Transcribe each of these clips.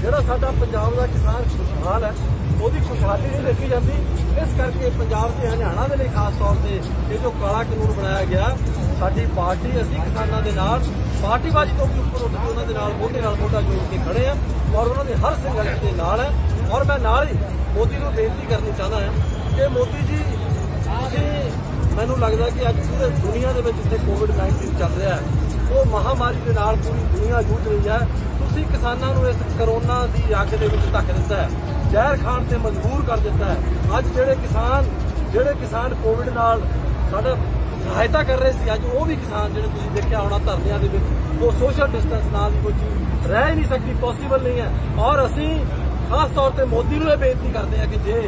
ਜਿਹੜਾ ਸਾਡਾ ਪੰਜਾਬ ਦਾ ਕਿਸਾਨ ਖੁਸ਼ਹਾਲ ਹੈ, ਉਹਦੀ ਖੁਸ਼ਹਾਲੀ ਨਹੀਂ ਦੇਖੀ ਜਾਂਦੀ। ਇਸ ਕਰਕੇ ਪੰਜਾਬ ਤੇ ਹਰਿਆਣਾ ਦੇ ਲਈ ਖਾਸ ਤੌਰ ਤੇ ਇਹ ਜੋ ਕਾਲਾ ਕਾਨੂੰਨ ਬਣਾਇਆ ਗਿਆ, ਸਾਡੀ ਪਾਰਟੀ, ਅਸੀਂ ਕਿਸਾਨਾਂ ਦੇ ਨਾਲ, ਪਾਰਟੀਬਾਜ਼ੀ ਤੋਂ ਵੀ ਉੱਪਰ ਉੱਠ ਕੇ ਉਹਨਾਂ ਦੇ ਨਾਲ, ਮੋਢੇ ਨਾਲ ਮੋਢਾ ਜੋੜ ਕੇ ਖੜੇ ਆ ਔਰ ਉਹਨਾਂ ਦੇ ਹਰ ਸੰਘਰਸ਼ ਦੇ ਨਾਲ ਹੈ। ਔਰ ਮੈਂ ਨਾਲ ਹੀ ਮੋਦੀ ਨੂੰ ਬੇਨਤੀ ਕਰਨੀ ਚਾਹੁੰਦਾ ਹਾਂ ਕਿ ਮੋਦੀ ਜੀ, ਤੁਸੀਂ ਮੈਨੂੰ ਲੱਗਦਾ ਕਿ ਅੱਜ ਪੂਰੇ ਦੁਨੀਆ ਦੇ ਵਿੱਚ ਜਿੱਥੇ ਕੋਵਿਡ-19 ਚੱਲ ਰਿਹਾ ਹੈ, ਉਹ ਮਹਾਮਾਰੀ ਦੇ ਨਾਲ ਪੂਰੀ ਦੁਨੀਆ ਜੂਝ ਰਹੀ ਹੈ। ਤੁਸੀਂ ਕਿਸਾਨਾਂ ਨੂੰ ਇਸ ਕਰੋਨਾ ਦੀ ਅੱਗ ਦੇ ਵਿੱਚ ਧੱਕ ਦਿੱਤਾ ਹੈ, ਜ਼ਹਿਰ ਖਾਣ ਤੇ ਮਜਬੂਰ ਕਰ ਦਿੱਤਾ ਹੈ। ਅੱਜ ਜਿਹੜੇ ਕਿਸਾਨ ਜਿਹੜੇ ਕਿਸਾਨ ਕੋਵਿਡ ਨਾਲ ਸਾਡਾ ਸਹਾਇਤਾ ਕਰ ਰਹੇ ਸੀ, ਅੱਜ ਉਹ ਵੀ ਕਿਸਾਨ ਜਿਹੜੇ ਤੁਸੀਂ ਦੇਖਿਆ ਹੋਣਾ ਧਰਨਿਆਂ ਦੇ ਵਿੱਚ, ਉਹ ਸੋਸ਼ਲ ਡਿਸਟੈਂਸ ਨਾਲ ਦੀ ਕੋਈ ਚੀਜ਼ ਰਹਿ ਹੀ ਨਹੀਂ ਸਕਦੀ ਪੋਸੀਬਲ ਨਹੀਂ ਹੈ। ਔਰ ਅਸੀਂ ਖਾਸ ਤੌਰ ਤੇ ਮੋਦੀ ਨੂੰ ਇਹ ਬੇਨਤੀ ਕਰਦੇ ਹਾਂ ਕਿ ਜੇ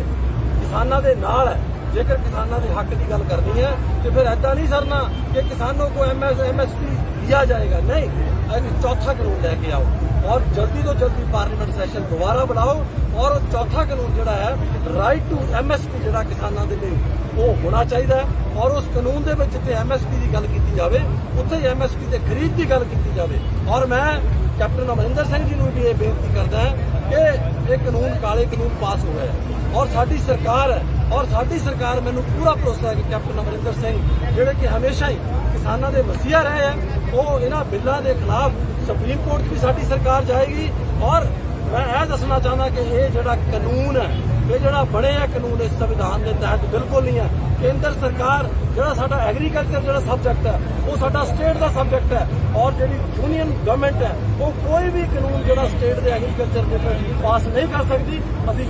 ਕਿਸਾਨਾਂ ਦੇ ਨਾਲ ਹੈ ਜੇਕਰ ਕਿਸਾਨਾਂ ਦੇ ਹੱਕ ਦੀ ਗੱਲ ਕਰਨੀ ਹੈ ਤੇ ਫਿਰ ਐਦਾਂ ਨਹੀਂ ਸਰਨਾ ਕਿ ਕਿਸਾਨों को एमएस एमएसपी दिया जाएगा नहीं एक चौथा कानून लेके आओ और जल्दी तो जल्दी पार्लियामेंट ਸੈਸ਼ਨ ਦੁਬਾਰਾ ਬੁਲਾਓ ਔਰ ਚੌਥਾ ਕਾਨੂੰਨ ਜਿਹੜਾ ਹੈ ਰਾਈਟ ਟੂ ਐਮਐਸਪੀ ਜਿਹੜਾ ਕਿਸਾਨਾਂ ਦੇ ਲਈ ਉਹ ਹੋਣਾ ਚਾਹੀਦਾ ਹੈ ਔਰ ਉਸ ਕਾਨੂੰਨ ਦੇ ਵਿੱਚ ਜਿੱਥੇ ਐਮਐਸਪੀ ਦੀ ਗੱਲ ਕੀਤੀ ਜਾਵੇ ਉੱਥੇ ਹੀ ਐਮਐਸਪੀ ਦੇ ਖਰੀਦ ਦੀ ਗੱਲ ਕੀਤੀ ਜਾਵੇ ਔਰ ਮੈਂ ਕੈਪਟਨ ਅਮਰਿੰਦਰ ਸਿੰਘ ਜੀ ਨੂੰ ਵੀ ਇਹ ਬੇਨਤੀ ਕਰਦਾ ਹੈ ਕਿ ਇਹ ਕਾਨੂੰਨ ਕਾਲੇ ਕਾਨੂੰਨ ਪਾਸ ਹੋਇਆ ਹੈ। ਔਰ ਸਾਡੀ ਸਰਕਾਰ ਹੈ ਔਰ ਸਾਡੀ ਸਰਕਾਰ ਮੈਨੂੰ ਪੂਰਾ ਭਰੋਸਾ ਹੈ ਕਿ ਕੈਪਟਨ ਅਮਰਿੰਦਰ ਸਿੰਘ ਜਿਹੜੇ ਕਿ ਹਮੇਸ਼ਾ ਹੀ ਕਿਸਾਨਾਂ ਦੇ ਮਸੀਹਾ ਰਹੇ ਹੈ, ਉਹ ਇਹਨਾਂ ਬਿੱਲਾਂ ਦੇ ਖਿਲਾਫ ਸੁਪਰੀਮ ਕੋਰਟ ਵੀ ਸਾਡੀ ਸਰਕਾਰ ਜਾਏਗੀ ਔਰ ਮੈਂ ਇਹ ਦੱਸਣਾ ਚਾਹੁੰਦਾ ਕਿ ਇਹ ਜਿਹੜਾ ਕਾਨੂੰਨ ਹੈ, ਇਹ ਜਿਹੜਾ ਬਣਿਆ ਕਾਨੂੰਨ ਇਸ ਸੰਵਿਧਾਨ ਦੇ ਤਹਿਤ ਬਿਲਕੁਲ ਨਹੀਂ ਹੈ। ਕੇਂਦਰ ਸਰਕਾਰ ਜਿਹੜਾ ਸਾਡਾ ਐਗਰੀਕਲਚਰ ਜਿਹੜਾ ਸਬਜੈਕਟ ਹੈ, ਉਹ ਸਾਡਾ ਸਟੇਟ ਦਾ ਸਬਜੈਕਟ ਹੈ ਔਰ ਜਿਹੜੀ ਯੂਨੀਅਨ ਗਵਰਨਮੈਂਟ ਹੈ, ਉਹ ਕੋਈ ਵੀ ਕਾਨੂੰਨ ਜਿਹੜਾ ਸਟੇਟ ਦੇ ਐਗਰੀਕਲਚਰ ਦੇ ਪਾਸ ਨਹੀਂ ਕਰ ਸਕਦੀ। ਅਸੀਂ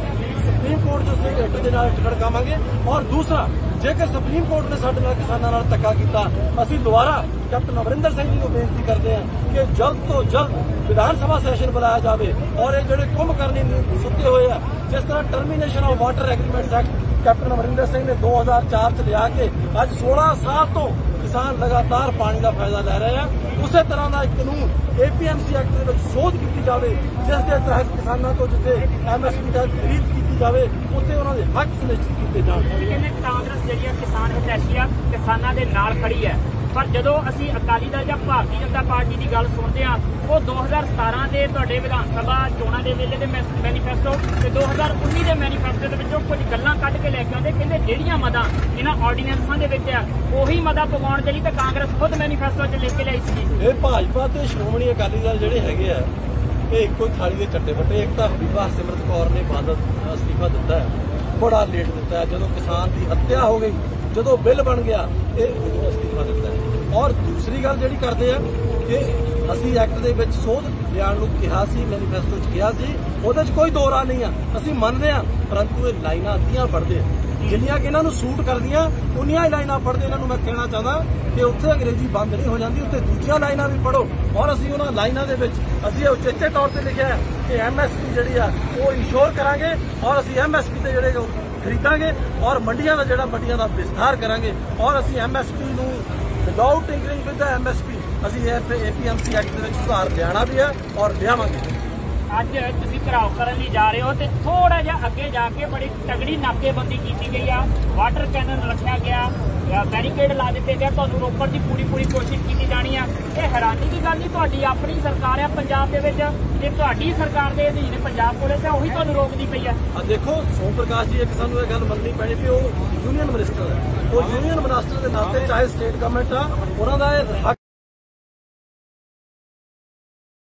ਸੁਪਰੀਮ ਕੋਰਟ ਦੇ ਹਿੱਟ ਦੇ ਨਾਲ ਟਕਰਾਵਾਂਗੇ ਔਰ ਦੂਸਰਾ ਜੇਕਰ ਸੁਪਰੀਮ ਕੋਰਟ ਨੇ ਸਾਡੇ ਨਾਲ ਕਿਸਾਨਾਂ ਨਾਲ ਧੱਕਾ ਕੀਤਾ, ਅਸੀਂ ਦੁਬਾਰਾ ਕੈਪਟਨ ਅਮਰਿੰਦਰ ਸਿੰਘ ਜੀ ਨੂੰ ਬੇਨਤੀ ਕਰਦੇ ਹਾਂ ਕਿ ਜਲਦ ਤੋਂ ਜਲਦ ਵਿਧਾਨ ਸਭਾ ਸੈਸ਼ਨ ਬੁਲਾਇਆ ਜਾਵੇ ਔਰ ਇਹ ਜਿਹੜੇ ਕੁੰਭ ਕਰਨੀ ਸੁੱਤੇ ਹੋਏ ਆ, ਜਿਸ ਤਰ੍ਹਾਂ termination of water agreements act captain Amarinder Singh ਨੇ 2004 ਚ ਲਿਆ ਕੇ ਅੱਜ 16 ਸਾਲ ਤੋਂ ਕਿਸਾਨ ਲਗਾਤਾਰ ਪਾਣੀ ਦਾ ਫਾਇਦਾ ਲੈ ਰਹੇ ਆ। ਉਸੇ ਤਰ੍ਹਾਂ ਦਾ ਇੱਕ ਕਾਨੂੰਨ ਏਪੀਐਮਸੀ ਐਕਟ ਦੇ ਵਿੱਚ ਸੋਧ ਕੀਤੀ ਜਾਵੇ, ਜਿਸ ਦੇ ਤਹਿਤ ਕਿਸਾਨਾਂ ਤੋਂ ਜਿੱਥੇ ਐਮਐਸਪੀ ਦਾ ਖਰੀਦ ਕੀਤੀ ਜਾਵੇ ਉੱਥੇ ਉਹਨਾਂ ਦੇ ਹੱਕ ਸੁਨਿਸ਼ਚਿਤ ਕੀਤੇ ਜਾਣ। ਕਹਿੰਦੇ ਕਾਂਗਰਸ ਜਿਹੜੀ ਆ ਕਿਸਾਨ ਹਿਤੈਸ਼ੀ ਆ ਕਿਸਾਨਾਂ ਦੇ ਨਾਲ ਖੜੀ ਹੈ ਪਰ ਜਦੋਂ ਅਸੀਂ ਅਕਾਲੀ ਦਲ ਜਾਂ ਭਾਰਤੀ ਜਨਤਾ ਪਾਰਟੀ ਦੀ ਗੱਲ ਸੁਣਦੇ ਆ ਉਹ 2017 ਦੇ ਤੁਹਾਡੇ ਵਿਧਾਨ ਸਭਾ ਚੋਣਾਂ ਦੇ ਵੇਲੇ ਦੇ ਮੈਨੀਫੈਸਟੋ ਤੇ 2019 ਦੇ ਮੈਨੀਫੈਸਟੋ ਦੇ ਵਿੱਚੋਂ ਕੁਝ ਗੱਲਾਂ ਕੱਢ ਕੇ ਲੈ ਕੇ ਆਉਂਦੇ ਕਹਿੰਦੇ ਜਿਹੜੀਆਂ ਮਦਾਂ ਇਹਨਾਂ ਆਰਡੀਨੈਂਸਾਂ ਦੇ ਵਿੱਚ ਆ ਉਹੀ ਮਦਾਂ ਪਵਾਉਣ ਦੇ ਲਈ ਤਾਂ ਕਾਂਗਰਸ ਖੁਦ ਮੈਨੀਫੈਸਟੋ 'ਚ ਲਿਖ ਕੇ ਲਿਆਈ ਸੀ ਇਹ ਭਾਜਪਾ ਤੇ ਸ਼੍ਰੋਮਣੀ ਅਕਾਲੀ ਦਲ ਜਿਹੜੇ ਹੈਗੇ ਆ ਇਹ ਇੱਕੋ ਹੀ ਥਾਲੀ ਦੇ ਚੱਟੇ ਵੱਟੇ, ਇੱਕ ਤਾਂ ਬੀਬਾ ਸਿਮਰਤ ਕੌਰ ਨੇ ਬਾਦਲ ਅਸਤੀਫਾ ਦਿੱਤਾ ਹੈ। ਬੜਾ ਲੇਟ ਦਿੱਤਾ ਹੈ। ਜਦੋਂ ਕਿਸਾਨ ਦੀ ਹੱਤਿਆ ਹੋ ਗਈ, ਜਦੋਂ ਬਿੱਲ ਬਣ ਗਿਆ, ਇਹ ਉਦੋਂ ਅਸਤੀਫਾ ਦਿੱਤਾ ਹੈ। ਔਰ ਦੂਸਰੀ ਗੱਲ ਜਿਹੜੀ ਕਰਦੇ ਆ, ਕਿ ਅਸੀਂ ਐਕਟ ਦੇ ਵਿੱਚ ਸੋਧ ਲਿਆਉਣ ਨੂੰ ਕਿਹਾ ਸੀ ਮੈਨੀਫੈਸਟੋ 'ਚ ਕਿਹਾ ਸੀ, ਉਹਦੇ 'ਚ ਕੋਈ ਦੋਰਾ ਨਹੀਂ ਆ। ਅਸੀਂ ਮੰਨਦੇ ਆ ਪਰੰਤੂ ਇਹ ਲਾਈਨਾਂ ਅੱਧੀਆਂ ਪੜਦੇ ਆ। ਜਿੰਨੀਆਂ ਕਿ ਇਹਨਾਂ ਨੂੰ ਸੂਟ ਕਰਦੀਆਂ, ਉਨੀਆਂ ਹੀ ਲਾਈਨਾਂ ਪੜ੍ਹਦੇ ਇਹਨਾਂ ਨੂੰ ਮੈਂ ਕਹਿਣਾ ਚਾਹੁੰਦਾ ਕਿ ਉੱਥੇ ਅੰਗਰੇਜ਼ੀ ਬੰਦ ਨਹੀਂ ਹੋ ਜਾਂਦੀ, ਉੱਥੇ ਦੂਜੀਆਂ ਲਾਈਨਾਂ ਵੀ ਪੜੋ ਔਰ ਅਸੀਂ ਉਹਨਾਂ ਲਾਈਨਾਂ ਦੇ ਵਿੱਚ, ਅਸੀਂ ਉਚੇਚੇ ਤੌਰ ਤੇ ਲਿਖਿਆ ਹੈ ਕਿ ਐਮਐਸਪੀ ਜਿਹੜੀ ਆ, ਉਹ ਇੰਸ਼ੋਰ ਕਰਾਂਗੇ ਔਰ ਅਸੀਂ ਐਮਐਸਪੀ ਤੇ ਜਿਹੜੇ ਖਰੀਦਾਂਗੇ ਔਰ ਮੰਡੀਆਂ ਦਾ ਜਿਹੜਾ ਮੰਡੀਆਂ ਦਾ ਵਿਸਥਾਰ ਕਰਾਂਗੇ। ਔਰ ਅਸੀਂ ਐਮਐਸਪੀ ਨੂੰ without tinkering with the MSP ਅਸੀਂ ਏਪੀਐਮਸੀ ਐਕਟ ਦੇ ਵਿੱਚ ਸੁਧਾਰ ਲਿਆਣਾ ਵੀ ਹੈ ਔਰ ਲਿਆਵਾਂਗੇ। ਅੱਜ ਤੁਸੀਂ ਘਰਾਓ ਕਰਨ ਲਈ ਜਾ ਰਹੇ ਹੋ ਤੇ ਥੋੜਾ ਜਿਹਾ ਅੱਗੇ ਜਾ ਕੇ ਬੜੀ ਤਗੜੀ ਨਾਕੇਬੰਦੀ ਕੀਤੀ ਗਈ ਆ। ਵਾਟਰ ਕੈਨਨ ਰੱਖਿਆ ਗਿਆ ਬੈਰੀਕੇਡ ਲਾ ਦਿੱਤੇ ਗਏ, ਤੁਹਾਨੂੰ ਰੋਕਣ ਦੀ ਪੂਰੀ ਪੂਰੀ ਕੋਸ਼ਿਸ਼ ਕੀਤੀ ਜਾਣੀ ਆ। ਇਹ ਹੈਰਾਨੀ ਦੀ ਗੱਲ ਨਹੀਂ, ਤੁਹਾਡੀ ਆਪਣੀ ਸਰਕਾਰ ਆ ਪੰਜਾਬ ਦੇ ਵਿੱਚ। ਜੇ ਤੁਹਾਡੀ ਸਰਕਾਰ ਦੇ ਅਧੀਨ ਪੰਜਾਬ ਪੁਲਿਸ ਆ ਉਹੀ ਤੁਹਾਨੂੰ ਰੋਕਦੀ ਪਈ ਆ। ਦੇਖੋ, ਸੋਮ ਪ੍ਰਕਾਸ਼ ਜੀ, ਇੱਕ ਸਾਨੂੰ ਇਹ ਗੱਲ ਮੰਨਣੀ ਪੈਣੀ ਵੀ ਉਹ ਯੂਨੀਅਨ ਮਿਨਿਸਟਰ ਹੈ। ਉਹ ਯੂਨੀਅਨ ਮਿਨਿਸਟਰ ਦੇ ਨਾਤੇ ਚਾਹੇ ਸਟੇਟ ਗਵਰਨਮੈਂਟ ਆ, ਉਹਨਾਂ ਦਾ ਇਹ